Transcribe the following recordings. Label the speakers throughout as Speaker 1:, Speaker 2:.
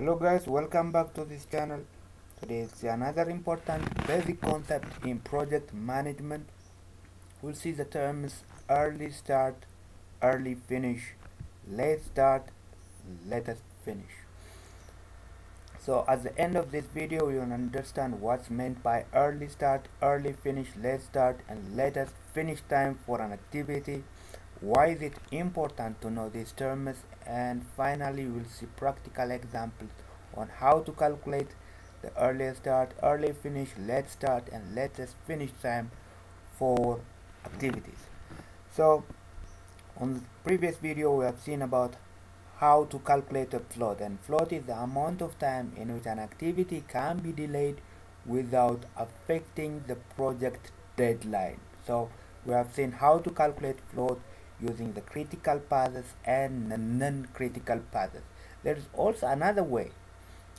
Speaker 1: hello guys welcome back to this channel. Today is another important basic concept in project management. We'll see the terms early start early finish late start latest finish. So at the end of this video you'll understand what's meant by early start early finish late start and latest finish time for an activity. Why is it important to know these terms and finally we'll see practical examples on how to calculate the earliest start early finish late start and latest finish time for activities. So on the previous video we have seen about how to calculate a float and float is the amount of time in which an activity can be delayed without affecting the project deadline. So we have seen how to calculate float using the critical paths and non-critical paths. There is also another way,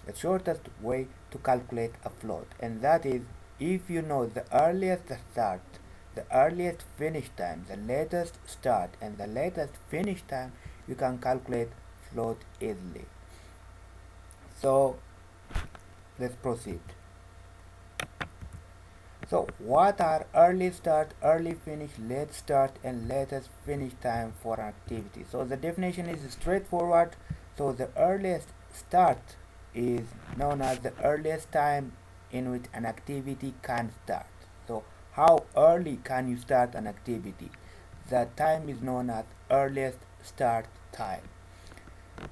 Speaker 1: the shortest way to calculate a float, and that is if you know the earliest start, the earliest finish time, the latest start, and the latest finish time, you can calculate float easily. So let's proceed. So what are early start, early finish, late start and latest finish time for an activity? So the definition is straightforward. So the earliest start is known as the earliest time in which an activity can start. So how early can you start an activity? The time is known as earliest start time.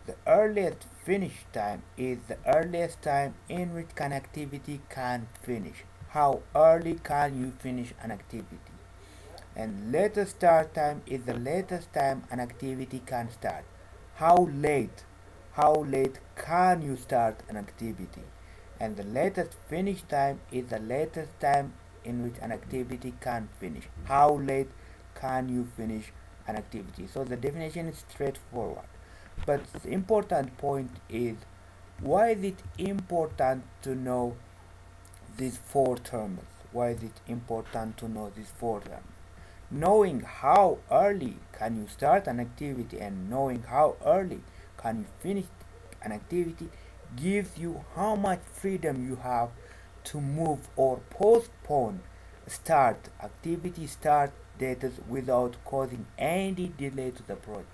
Speaker 1: The earliest finish time is the earliest time in which an activity can finish how early can you finish an activity? And latest start time is the latest time an activity can start. How late? How late can you start an activity? And the latest finish time is the latest time in which an activity can finish. How late can you finish an activity? So the definition is straightforward. But the important point is why is it important to know these four terms. Why is it important to know these four terms? Knowing how early can you start an activity and knowing how early can you finish an activity gives you how much freedom you have to move or postpone start activity start dates without causing any delay to the project.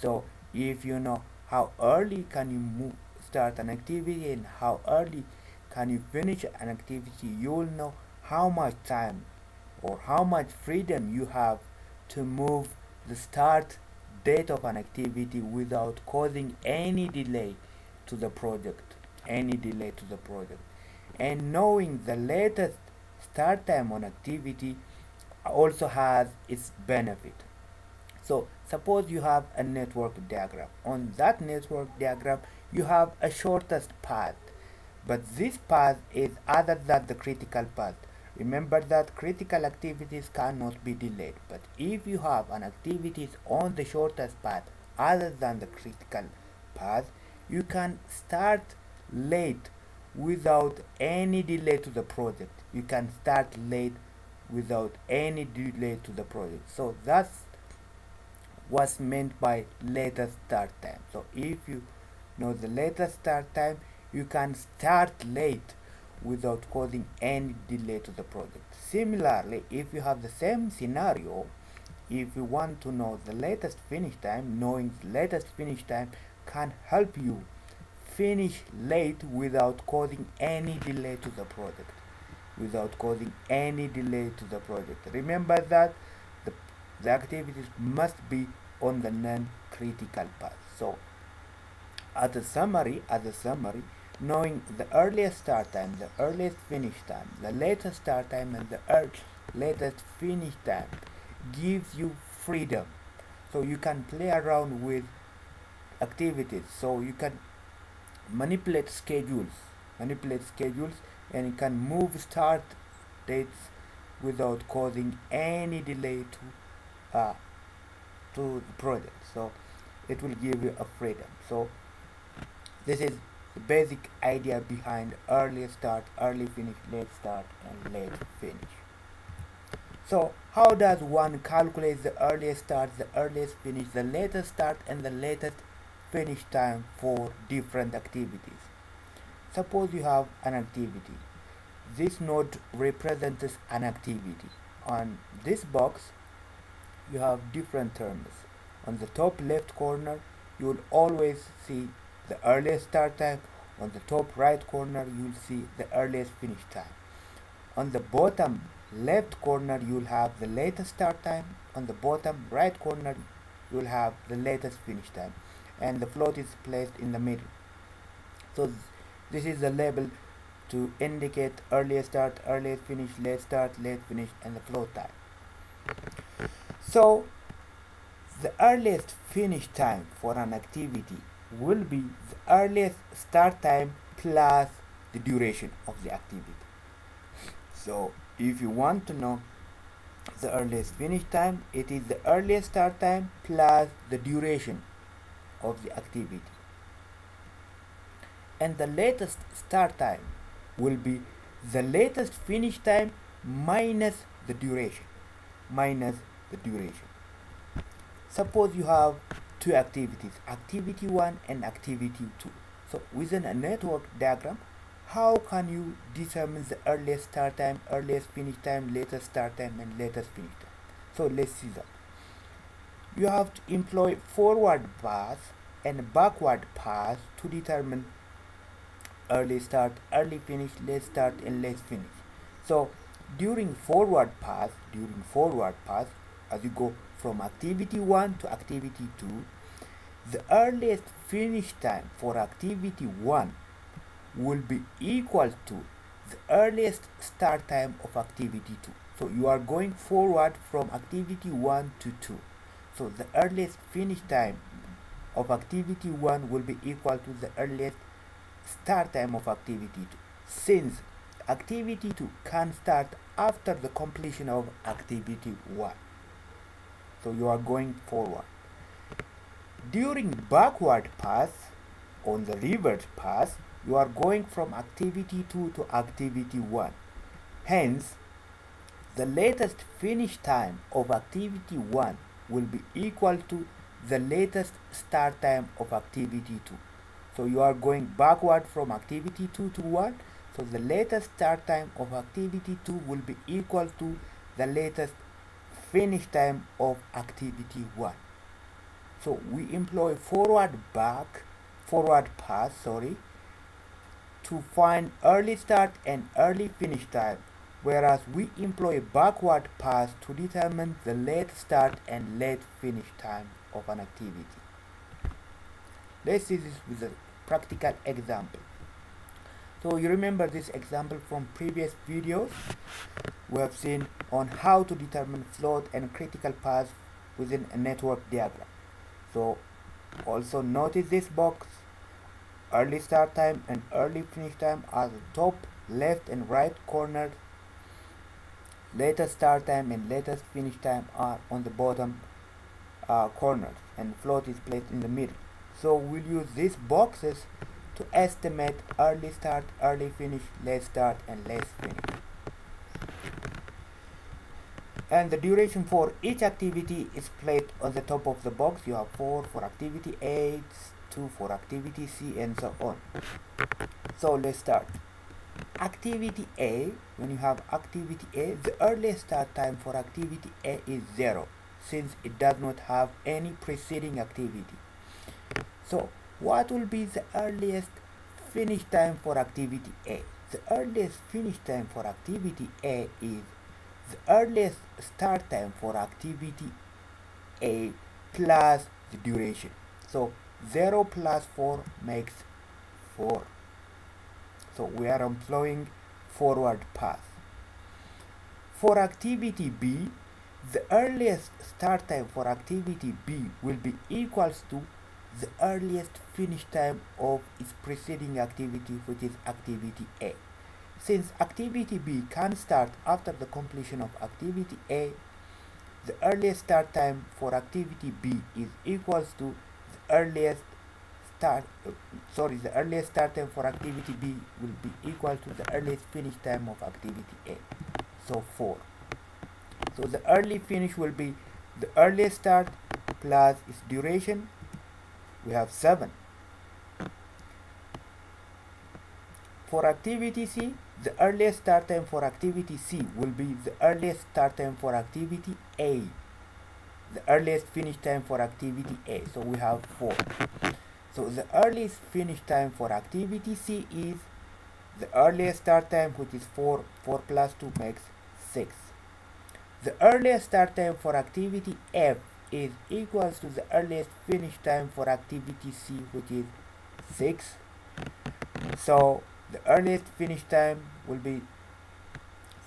Speaker 1: So if you know how early can you move start an activity and how early can you finish an activity? You'll know how much time or how much freedom you have to move the start date of an activity without causing any delay to the project any delay to the project. And knowing the latest start time on activity also has its benefit. So suppose you have a network diagram. On that network diagram you have a shortest path but this path is other than the critical path. Remember that critical activities cannot be delayed, but if you have an activities on the shortest path other than the critical path, you can start late without any delay to the project. You can start late without any delay to the project. So that's what's meant by latest start time. So if you know the latest start time, you can start late without causing any delay to the project. Similarly, if you have the same scenario, if you want to know the latest finish time, knowing the latest finish time can help you finish late without causing any delay to the project. Without causing any delay to the project. Remember that the, the activities must be on the non-critical path. So, as a summary, as a summary, knowing the earliest start time, the earliest finish time, the latest start time and the latest finish time gives you freedom. So you can play around with activities. So you can manipulate schedules, manipulate schedules and you can move start dates without causing any delay to uh, to the project. So it will give you a freedom. So this is the basic idea behind early start, early finish, late start and late finish. So how does one calculate the earliest start, the earliest finish, the latest start and the latest finish time for different activities. Suppose you have an activity. This node represents an activity. On this box, you have different terms. On the top left corner, you will always see the earliest start time. On the top right corner, you will see the earliest finish time. On the bottom left corner, you will have the latest start time. On the bottom right corner, you will have the latest finish time. And the float is placed in the middle. So this is the label to indicate earliest start, earliest finish, late start, late finish, and the float time. So the earliest finish time for an activity will be the earliest start time plus the duration of the activity. So if you want to know the earliest finish time, it is the earliest start time plus the duration of the activity. And the latest start time will be the latest finish time minus the duration minus the duration. Suppose you have two activities, activity 1 and activity 2. So within a network diagram, how can you determine the earliest start time, earliest finish time, latest start time and latest finish time? So let's see that. You have to employ forward path and backward path to determine early start, early finish, late start and late finish. So during forward path, during forward path, as you go from activity 1 to activity 2, the earliest finish time for activity 1 will be equal to the earliest start time of activity 2. So you are going forward from activity 1 to 2. So the earliest finish time of activity 1 will be equal to the earliest start time of activity 2. Since activity 2 can start after the completion of activity 1 so you are going forward. During backward path on the reverse path you are going from activity 2 to activity 1 hence the latest finish time of activity 1 will be equal to the latest start time of activity 2 so you are going backward from activity 2 to 1 so the latest start time of activity 2 will be equal to the latest finish time of activity 1. So we employ forward back, forward pass, sorry, to find early start and early finish time, whereas we employ backward pass to determine the late start and late finish time of an activity. Let's see this with a practical example. So you remember this example from previous videos? We have seen on how to determine float and critical paths within a network diagram. So also notice this box. Early start time and early finish time are the top left and right corners latest start time and latest finish time are on the bottom uh, corners and float is placed in the middle. So we'll use these boxes to estimate early start, early finish, late start and late finish. And the duration for each activity is placed on the top of the box. You have 4 for activity A, 2 for activity C and so on. So let's start. Activity A, when you have activity A, the earliest start time for activity A is 0 since it does not have any preceding activity. So what will be the earliest finish time for activity A? The earliest finish time for activity A is the earliest start time for activity A plus the duration. So 0 plus 4 makes 4. So we are employing forward path. For activity B, the earliest start time for activity B will be equals to the earliest finish time of its preceding activity which is activity A. Since activity B can start after the completion of activity A, the earliest start time for activity B is equals to the earliest start uh, sorry the earliest start time for activity B will be equal to the earliest finish time of activity A. So 4. So the early finish will be the earliest start plus its duration we have 7 for activity C the earliest start time for activity C will be the earliest start time for activity A. The earliest finish time for activity A. So we have 4 so the earliest finish time for activity C is the earliest start time which is 4 4 plus 2 makes 6 the earliest start time for activity F is equals to the earliest finish time for activity C which is 6 so the earliest finish time will be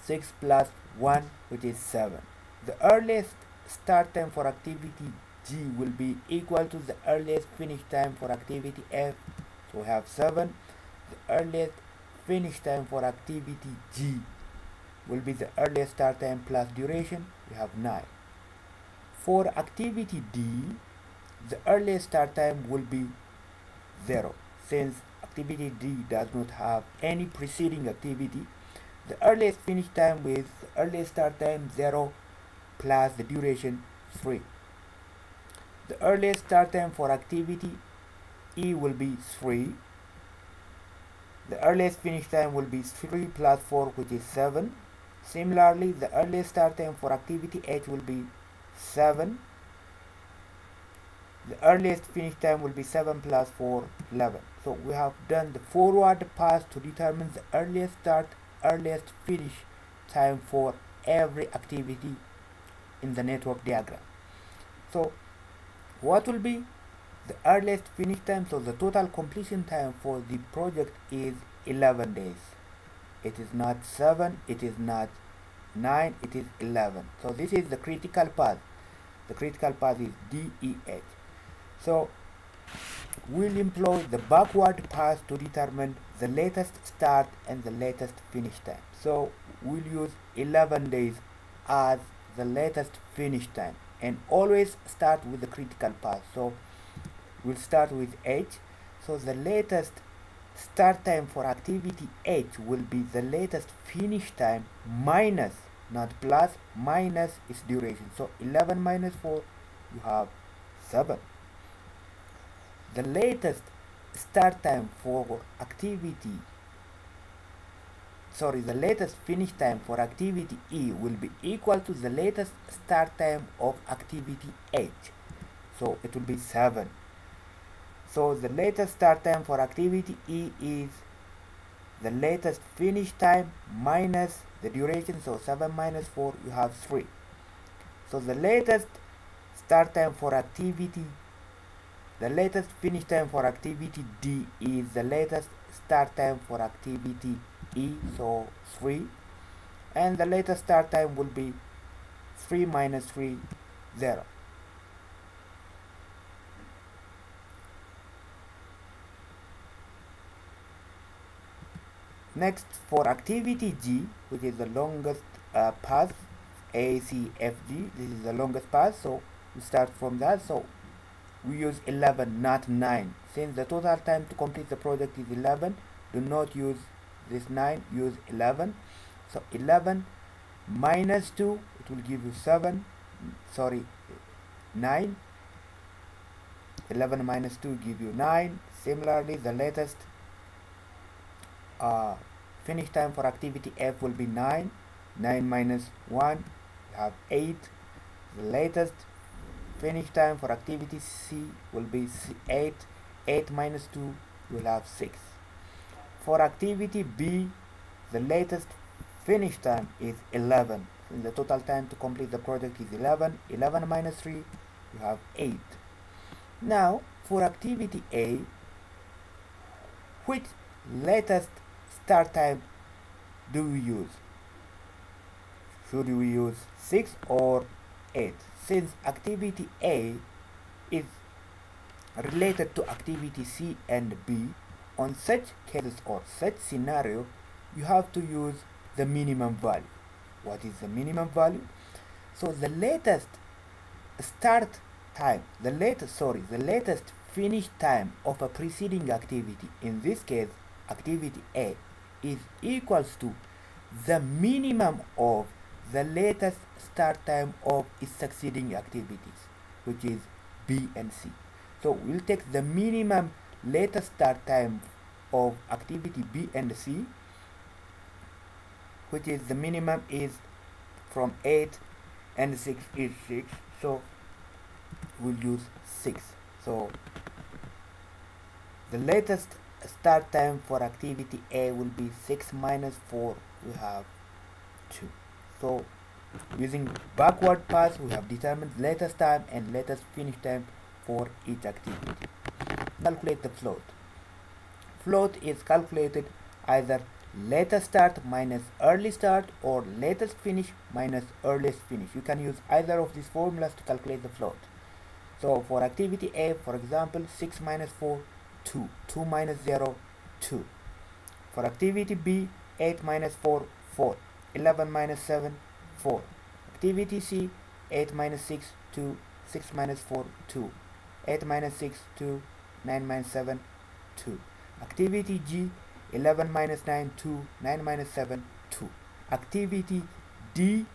Speaker 1: 6 plus 1 which is 7 the earliest start time for activity G will be equal to the earliest finish time for activity F so we have 7 the earliest finish time for activity G will be the earliest start time plus duration we have 9 for activity D, the earliest start time will be 0 since activity D does not have any preceding activity. The earliest finish time with earliest start time 0 plus the duration 3. The earliest start time for activity E will be 3. The earliest finish time will be 3 plus 4 which is 7. Similarly, the earliest start time for activity H will be 7 the earliest finish time will be 7 plus 4 11 so we have done the forward pass to determine the earliest start earliest finish time for every activity in the network diagram. So what will be the earliest finish time? So the total completion time for the project is 11 days. It is not 7 it is not 9 it is 11 so this is the critical path. The critical path is DEH so we'll employ the backward path to determine the latest start and the latest finish time. So we'll use 11 days as the latest finish time and always start with the critical path. So we'll start with H. So the latest start time for activity H will be the latest finish time minus not plus minus is duration. So 11 minus 4 you have 7 the latest start time for activity sorry the latest finish time for activity E will be equal to the latest start time of activity H. So it will be 7 so the latest start time for activity E is the latest finish time minus the duration so 7 minus 4 you have 3 so the latest start time for activity the latest finish time for activity D is the latest start time for activity E so 3 and the latest start time will be 3 minus 3 0 Next, for activity G, which is the longest uh, path, A, C, F, G, this is the longest path, so we start from that. So we use 11, not 9. Since the total time to complete the project is 11, do not use this 9, use 11. So 11 minus 2, it will give you 7, sorry, 9. 11 minus 2 give you 9. Similarly, the latest uh, finish time for activity F will be 9 9 minus 1 you have 8 the latest finish time for activity C will be 8 8 minus 2 you will have 6 for activity B the latest finish time is 11 and the total time to complete the project is 11 11 minus 3 you have 8 now for activity A which latest start time do we use? Should we use 6 or 8? Since activity A is related to activity C and B, on such cases or such scenario, you have to use the minimum value. What is the minimum value? So the latest start time, the latest, sorry, the latest finish time of a preceding activity, in this case, activity A, is equals to the minimum of the latest start time of its succeeding activities which is B and C. so we'll take the minimum latest start time of activity B and C which is the minimum is from 8 and 6 is 6 so we'll use 6 so the latest start time for activity A will be 6 minus 4 we have 2 so using backward pass we have determined latest time and latest finish time for each activity. Calculate the float. Float is calculated either latest start minus early start or latest finish minus earliest finish. You can use either of these formulas to calculate the float. So for activity A for example 6 minus 4 2 2 minus 0 2 for activity B 8 minus 4 4 11 minus 7 4 activity C 8 minus 6 2 6 minus 4 2 8 minus 6 2 9 minus 7 2 activity G 11 minus 9 2 9 minus 7 2 activity D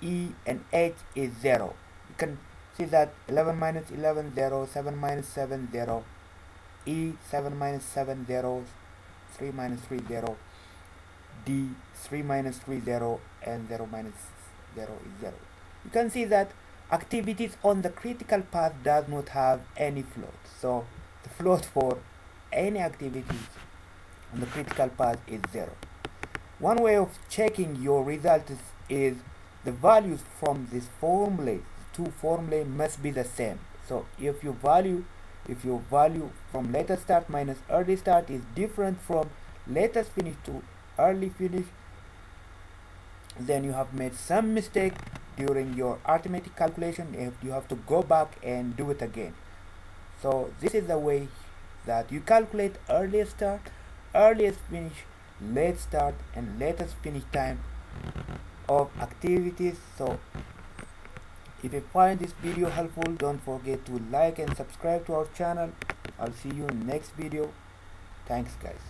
Speaker 1: E and H is 0 you can see that 11 minus 11 0 7 minus 7 0 E 7 minus 7 0 3 minus 3 0 D 3 minus 3 0 and 0 minus 0 is 0 you can see that activities on the critical path does not have any float. So the float for any activities on the critical path is 0 one way of checking your results is the values from this formula. Two formulae must be the same. So if your value if your value from latest start minus early start is different from latest finish to early finish then you have made some mistake during your arithmetic calculation. If you have to go back and do it again. So this is the way that you calculate earliest start earliest finish late start and latest finish time of activities. So if you find this video helpful don't forget to like and subscribe to our channel. I'll see you in next video. Thanks guys